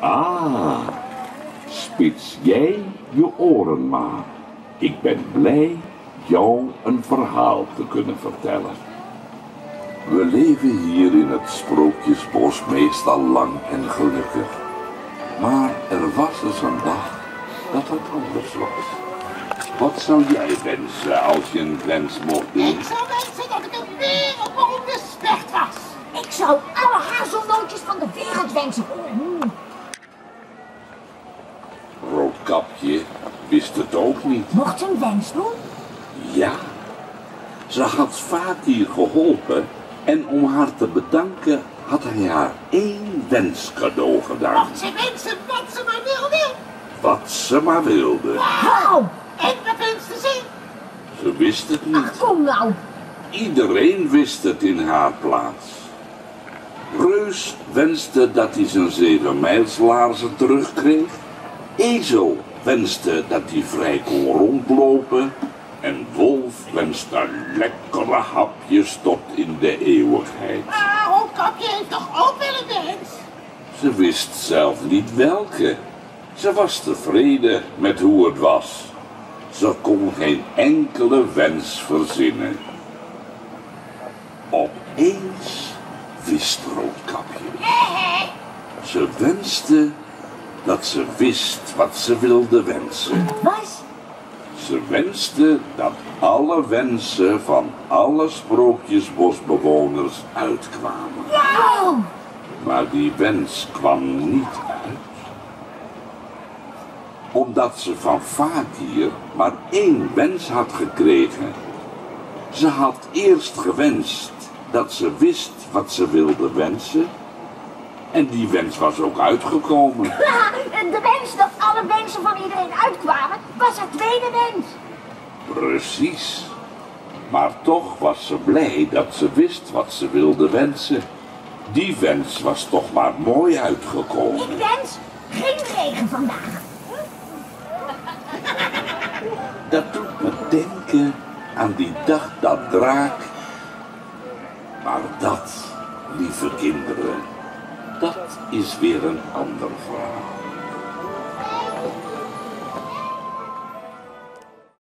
Ah, spits jij je oren maar. Ik ben blij jou een verhaal te kunnen vertellen. We leven hier in het Sprookjesbos meestal lang en gelukkig. Maar er was dus een dag dat het anders was. Wat zou jij wensen als je een wens mocht doen? Ik zou wensen dat ik een wereldberoemde specht was. Ik zou alle hazelnootjes van de wereld wensen. Wist het ook niet. Mocht ze een wens doen? Ja, ze had Fatih geholpen en om haar te bedanken had hij haar één wens cadeau gedaan. Mocht ze wensen wat ze maar wilde. Wat ze maar wilde. Wauw. En wat wenste ze? Ze wist het niet. Kom nou. Iedereen wist het in haar plaats. Reus wenste dat hij zijn zevenmijlslaarzen terugkreeg. Ezel wenste dat hij vrij kon rondlopen. En Wolf wenste lekkere hapjes tot in de eeuwigheid. Maar Roodkapje heeft toch ook wel een wens? Ze wist zelf niet welke. Ze was tevreden met hoe het was. Ze kon geen enkele wens verzinnen. Opeens wist Roodkapje. Ze wenste dat ze wist wat ze wilde wensen. Was? Ze wenste dat alle wensen van alle sprookjesbosbewoners uitkwamen. Maar die wens kwam niet uit. Omdat ze van Fakir maar één wens had gekregen. Ze had eerst gewenst dat ze wist wat ze wilde wensen. En die wens was ook uitgekomen. De wens dat alle wensen van iedereen uitkwamen, was haar tweede wens. Precies. Maar toch was ze blij dat ze wist wat ze wilde wensen. Die wens was toch maar mooi uitgekomen. Ik wens geen regen vandaag. Dat doet me denken aan die dag dat draak. Maar dat, lieve kinderen, dat is weer een ander verhaal.